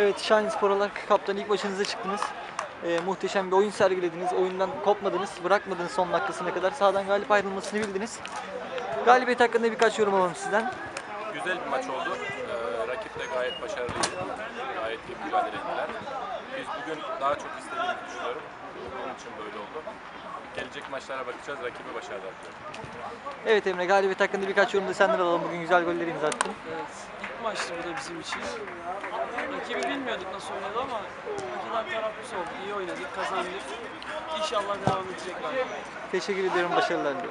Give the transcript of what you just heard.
Evet Şahin Spor olarak kaptan ilk maçınıza çıktınız. Ee, muhteşem bir oyun sergilediniz. Oyundan kopmadınız, bırakmadınız son dakikasına kadar. Sahadan galip ayrılmasını bildiniz. Galibiyet hakkında birkaç yorum alalım sizden. Güzel bir maç oldu. Ee, rakip de gayet başarılıydı. Gayet iyi mücadele ettiler. Biz bugün daha çok istediğimizi düşünüyorum. Onun için böyle oldu. Gelecek maçlara bakacağız. Rakibe başarılar diliyorum. Evet Emre galibiyet hakkında birkaç yorum da senden alalım. Bugün güzel goller imza attın. Evet, ilk maçtı bu da bizim için. Rakibi bilmiyorduk nasıl oynadı ama rakipten taraflısı oldu. İyi oynadık, kazandık. İnşallah devam edecek. Teşekkür ediyorum, başarılar diliyorum.